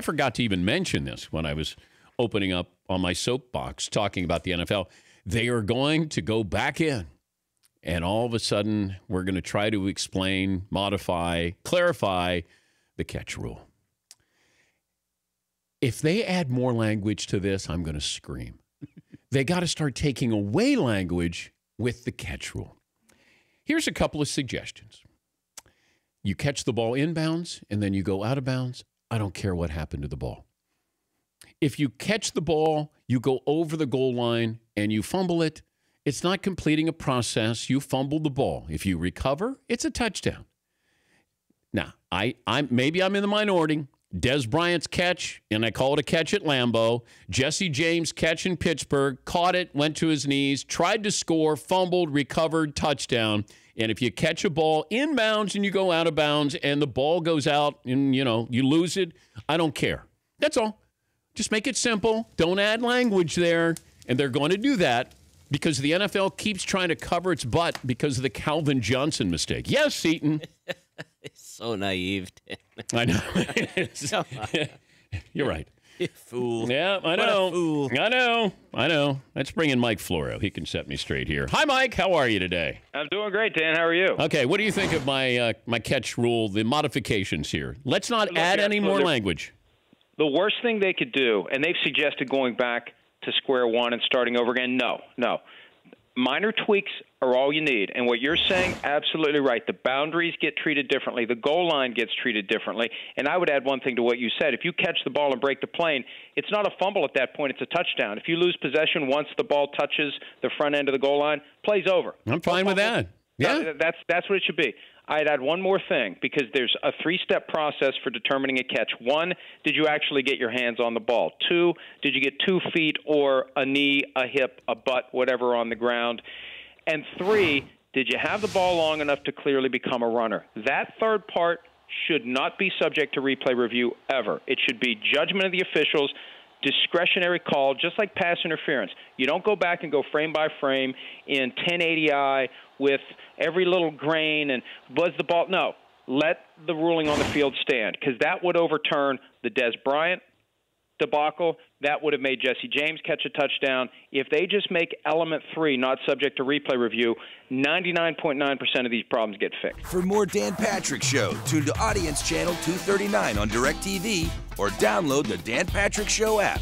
I forgot to even mention this when I was opening up on my soapbox talking about the NFL. They are going to go back in, and all of a sudden, we're going to try to explain, modify, clarify the catch rule. If they add more language to this, I'm going to scream. they got to start taking away language with the catch rule. Here's a couple of suggestions. You catch the ball inbounds and then you go out of bounds. I don't care what happened to the ball. If you catch the ball, you go over the goal line and you fumble it, it's not completing a process. You fumbled the ball. If you recover, it's a touchdown. Now, I, I'm maybe I'm in the minority. Dez Bryant's catch, and I call it a catch at Lambeau. Jesse James catch in Pittsburgh, caught it, went to his knees, tried to score, fumbled, recovered, touchdown. And if you catch a ball inbounds and you go out of bounds and the ball goes out and you know you lose it, I don't care. That's all. Just make it simple. Don't add language there. And they're going to do that because the NFL keeps trying to cover its butt because of the Calvin Johnson mistake. Yes, Seton. so naive. I know. You're right. You fool. Yeah, I What a know. fool. I know. I know. Let's bring in Mike Florio. He can set me straight here. Hi, Mike. How are you today? I'm doing great, Dan. How are you? Okay. What do you think of my uh, my catch rule? The modifications here. Let's not Look, add yeah, any so more they're- language. The worst thing they could do, and they've suggested going back to square one and starting over again. No, no. Minor tweaks are all you need. And what you're saying, absolutely right. The boundaries get treated differently. The goal line gets treated differently. And I would add one thing to what you said. If you catch the ball and break the plane, it's not a fumble at that point. It's a touchdown. If you lose possession once the ball touches the front end of the goal line, play's over. I'm fine with that. Yeah. That's that's what it should be. I'd add one more thing because there's a three-step process for determining a catch. One, did you actually get your hands on the ball? Two, did you get two feet or a knee, a hip, a butt, whatever on the ground? And three, did you have the ball long enough to clearly become a runner? That third part should not be subject to replay review ever. It should be judgment of the officials discretionary call, just like pass interference. You don't go back and go frame by frame in 1080i with every little grain and buzz the ball. No, let the ruling on the field stand because that would overturn the Dez Bryant debacle. That would have made Jesse James catch a touchdown. If they just make element three not subject to replay review, 99.9% of these problems get fixed. For more Dan Patrick Show, tune to Audience Channel 239 on DirecTV or download the Dan Patrick Show app.